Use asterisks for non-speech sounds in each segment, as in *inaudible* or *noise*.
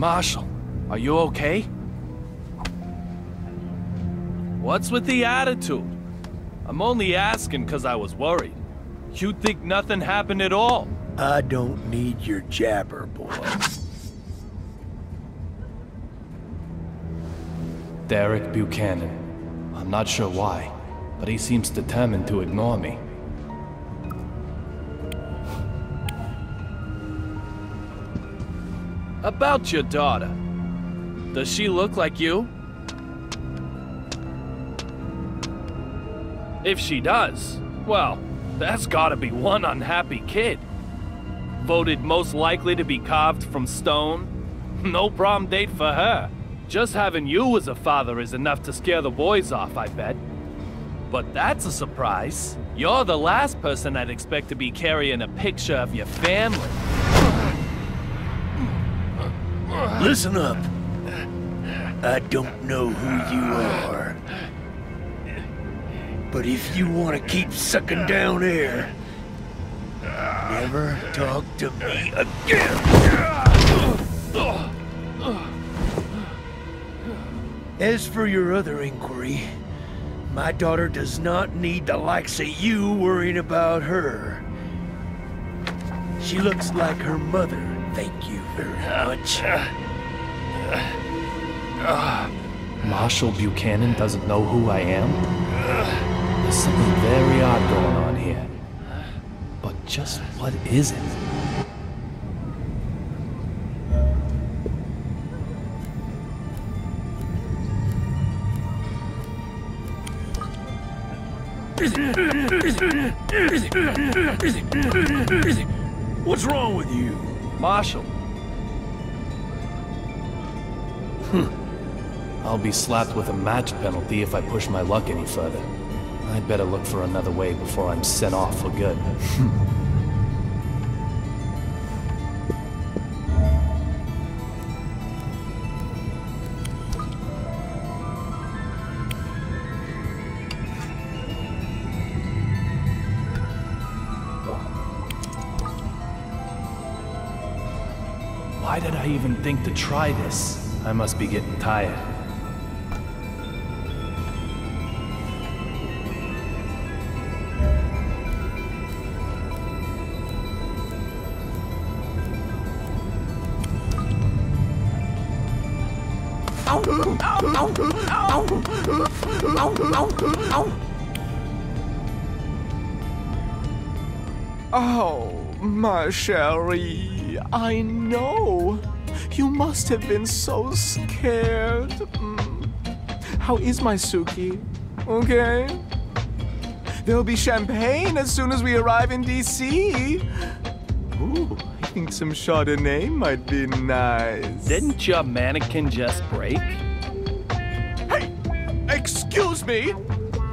Marshall, are you okay? What's with the attitude? I'm only asking because I was worried. You'd think nothing happened at all? I don't need your jabber, boy. Derek Buchanan. I'm not sure why, but he seems determined to ignore me. About your daughter. Does she look like you? If she does, well, that's gotta be one unhappy kid. Voted most likely to be carved from stone. *laughs* No prom date for her. Just having you as a father is enough to scare the boys off, I bet. But that's a surprise. You're the last person I'd expect to be carrying a picture of your family. Listen up. I don't know who you are. But if you want to keep sucking down air, never talk to me again. As for your other inquiry, my daughter does not need the likes of you worrying about her. She looks like her mother, thank you very much. Marshall Buchanan doesn't know who I am? There's something very odd going on here. But just what is it? What's wrong with you? Marshall. Hmm. I'll be slapped with a match penalty if I push my luck any further. I'd better look for another way before I'm sent off for good. Hmm. Why did I even think to try this? I must be getting tired. Oh, my Cherie, I know. You must have been so scared. Mm. How is my Suki? Okay? There'll be champagne as soon as we arrive in DC. Ooh, I think some Chardonnay might be nice. Didn't your mannequin just break? Hey! Excuse me!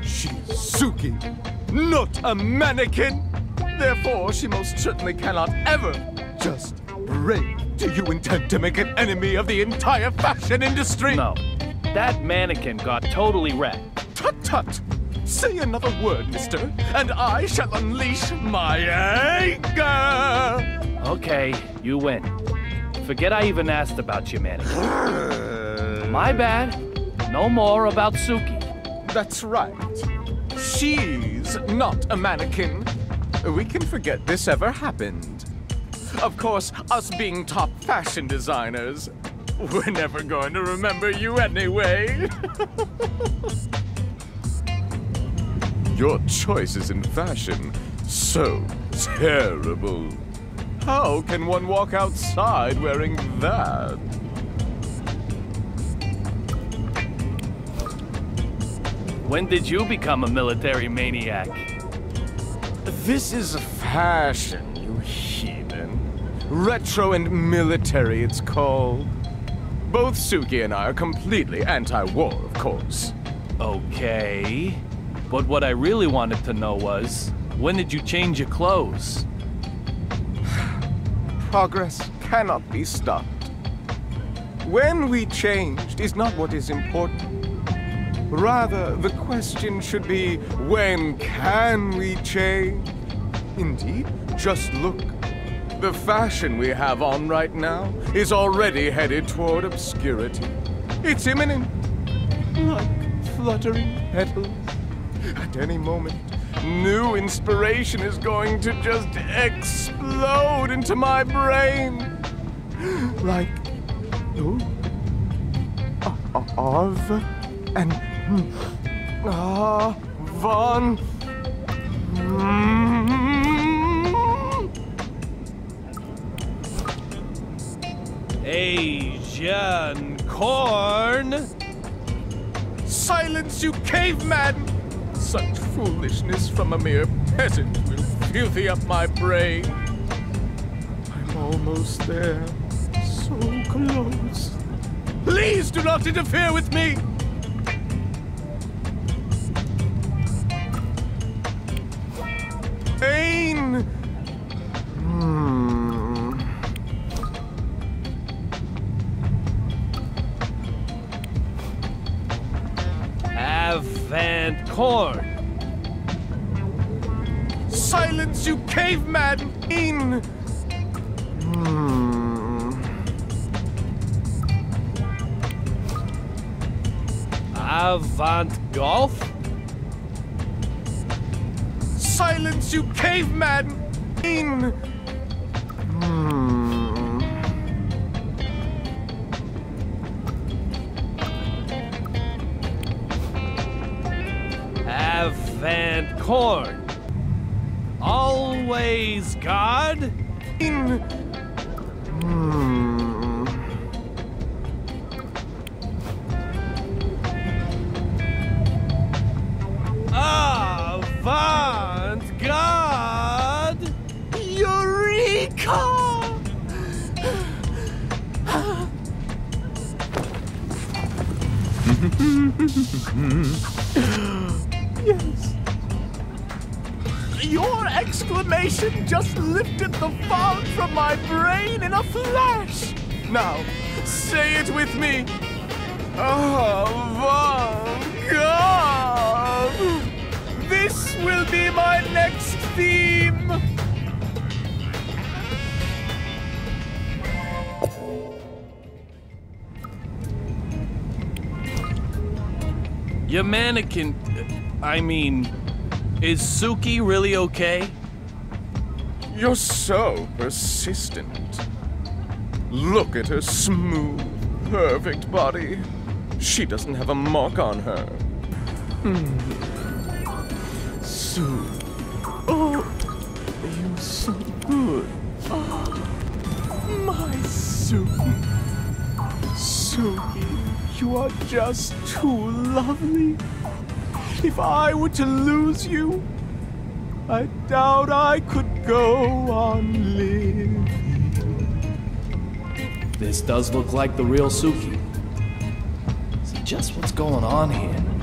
She's Suki, not a mannequin! Therefore, she most certainly cannot ever just break. Do you intend to make an enemy of the entire fashion industry? No. That mannequin got totally wrecked. Tut tut! Say another word, mister, and I shall unleash my anger! Okay, you win. Forget I even asked about your mannequin. *laughs* My bad. No more about Suki. That's right. She's not a mannequin. We can forget this ever happened. Of course, us being top fashion designers, we're never going to remember you anyway. Your choices in fashion, so terrible. How can one walk outside wearing that? When did you become a military maniac? This is fashion, you heathen. Retro and military, it's called. Both Suki and I are completely anti-war, of course. Okay. But what I really wanted to know was, when did you change your clothes? *sighs* Progress cannot be stopped. When we changed is not what is important. Rather, the question should be, when can we change? Indeed, just look. The fashion we have on right now is already headed toward obscurity. It's imminent, like fluttering petals. At any moment, new inspiration is going to just explode into my brain. Like, oh, of and ah, von. Mm. Asian corn. Silence, you caveman! Such foolishness from a mere peasant will filthy up my brain. I'm almost there. So close. Please do not interfere with me! Caveman! In. Hmm. Avant golf. Silence, you caveman! In. Hmm. Avant corn. Always God. Hmm. Avant God. Eureka! yes. *laughs* Exclamation just lifted the fog from my brain in a flash. Now, say it with me. Oh, Avant-garde! This will be my next theme. Your mannequin. I mean, is Suki really okay? You're so persistent. Look at her smooth, perfect body. She doesn't have a mark on her. Hmm. Sue. Oh, you're so good. Oh, my Sue. Suki, you are just too lovely. If I were to lose you, I doubt I could go on living. This does look like the real Suki. So just what's going on here?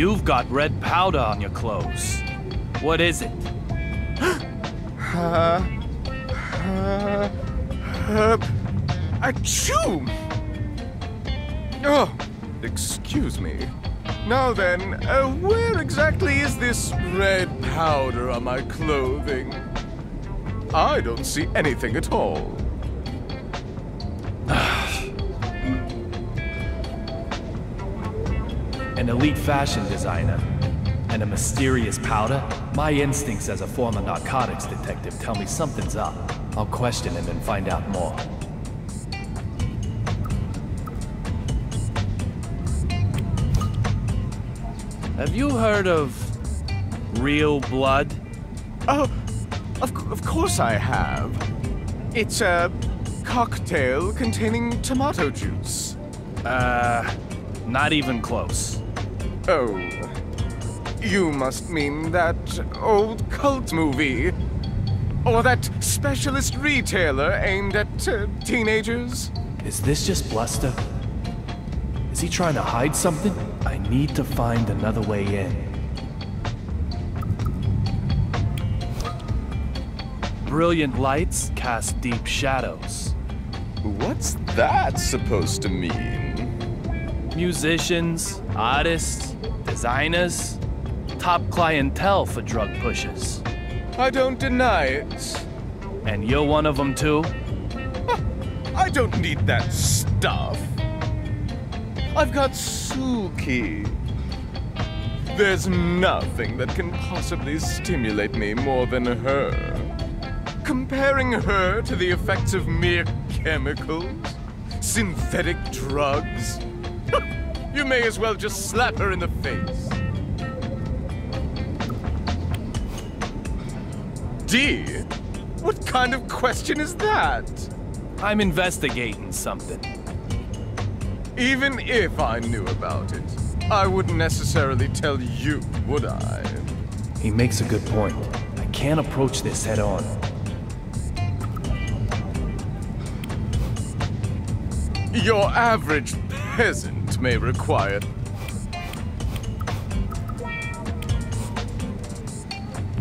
You've got red powder on your clothes. What is it? Uh, uh, uh, achoo! Oh, excuse me. Now then, uh, where exactly is this red powder on my clothing? I don't see anything at all. Elite fashion designer. And a mysterious powder? My instincts as a former narcotics detective tell me something's up. I'll question him and find out more. Have you heard of real blood? Oh, of, of course I have. It's a cocktail containing tomato juice. Uh, not even close. Oh. You must mean that old cult movie. Or that specialist retailer aimed at uh, teenagers. Is this just bluster? Is he trying to hide something? I need to find another way in. Brilliant lights cast deep shadows. What's that supposed to mean? Musicians, artists, designers, top clientele for drug pushers. I don't deny it. And you're one of them too? I don't need that stuff. I've got Suki. There's nothing that can possibly stimulate me more than her. Comparing her to the effects of mere chemicals, synthetic drugs, *laughs* you may as well just slap her in the face. D? What kind of question is that? I'm investigating something. Even if I knew about it, I wouldn't necessarily tell you, would I? He makes a good point. I can't approach this head on. Your average peasant may require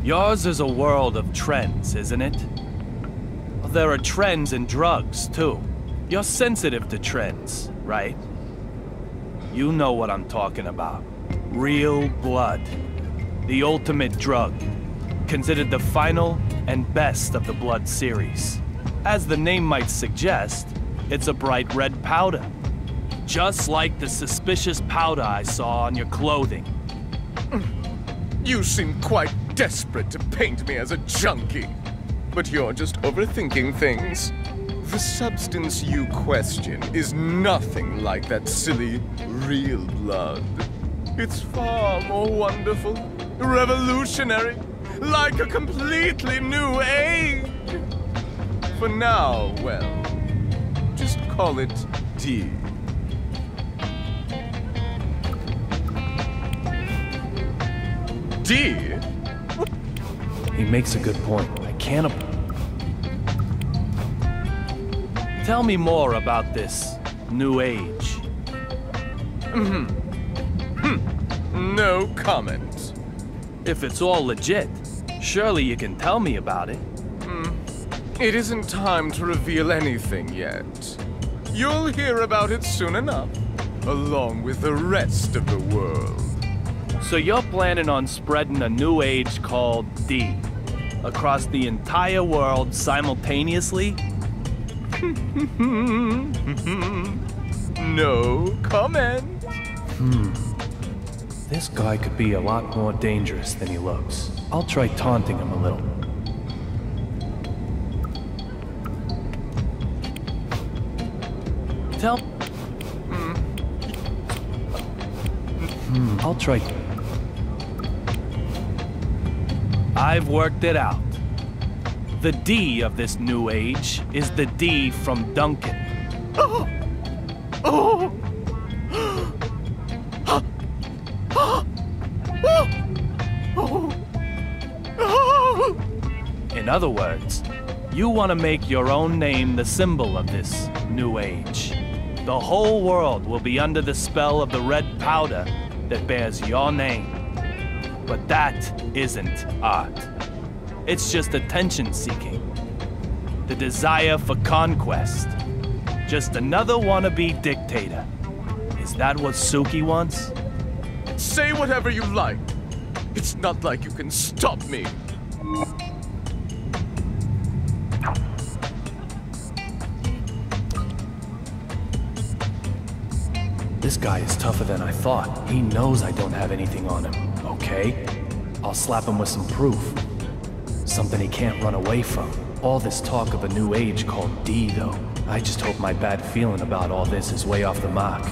Yours is a world of trends, isn't it? There are trends in drugs, too. You're sensitive to trends, right? You know what I'm talking about. Real blood. The ultimate drug. Considered the final and best of the blood series. As the name might suggest, it's a bright red powder. Just like the suspicious powder I saw on your clothing. You seem quite desperate to paint me as a junkie. But you're just overthinking things. The substance you question is nothing like that silly real blood. It's far more wonderful, revolutionary, like a completely new age. For now, well, just call it D. D? He makes a good point. I can't. Tell me more about this new age. Mm-hmm. Hmm. No comment. If it's all legit, surely you can tell me about it. Hmm. It isn't time to reveal anything yet. You'll hear about it soon enough, along with the rest of the world. So you're planning on spreading a new age called D across the entire world simultaneously? *laughs* No comment. This guy could be a lot more dangerous than he looks. I'll try taunting him a little. Tell. Hmm, I'll try. I've worked it out. The D of this new age is the D from Duncan. Oh! In other words, you want to make your own name the symbol of this new age. The whole world will be under the spell of the red powder that bears your name. But that isn't art. It's just attention seeking. The desire for conquest. Just another wannabe dictator. Is that what Suki wants? Say whatever you like. It's not like you can stop me. This guy is tougher than I thought. He knows I don't have anything on him, okay? I'll slap him with some proof. Something he can't run away from. All this talk of a new age called D, though. I just hope my bad feeling about all this is way off the mark.